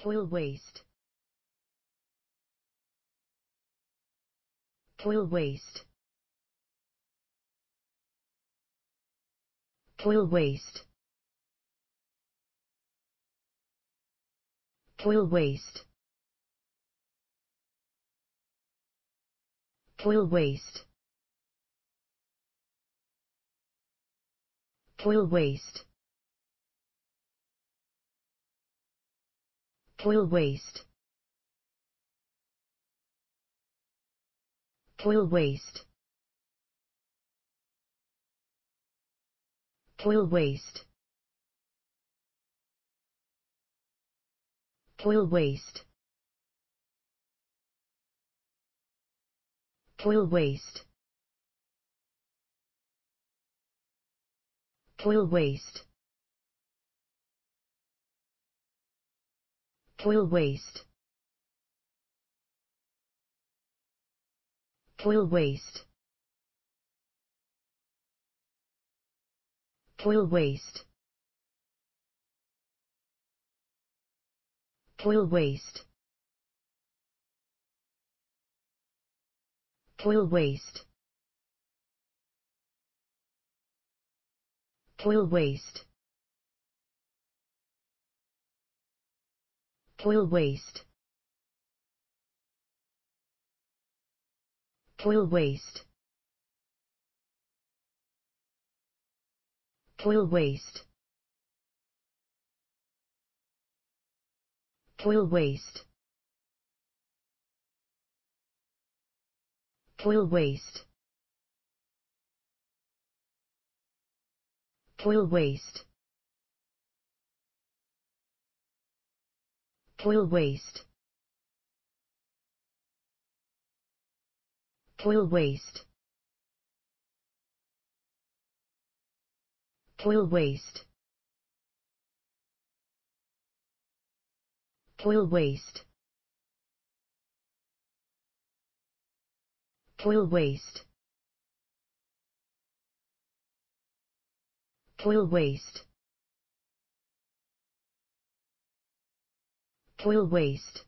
Coil waste. Coil waste. Coil waste. Coil waste. Coil waste. Coil waste. Coil waste. Coil waste. Coil waste. Coil waste. Coil waste. Coil waste. Coil waste. Coil waste. Coil waste. Coil waste. Coil waste. Coil waste. Coil waste. Coil waste. Coil waste. Coil waste. Coil waste. Coil waste. Coil waste. Coil waste. Coil waste. Coil waste. Coil waste. Coil waste. Coil waste.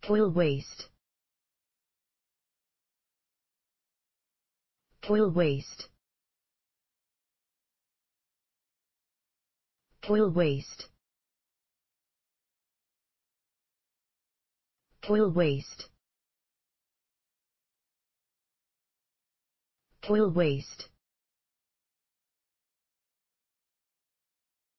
Coil waste. Coil waste. Coil waste. Coil waste. Coil waste.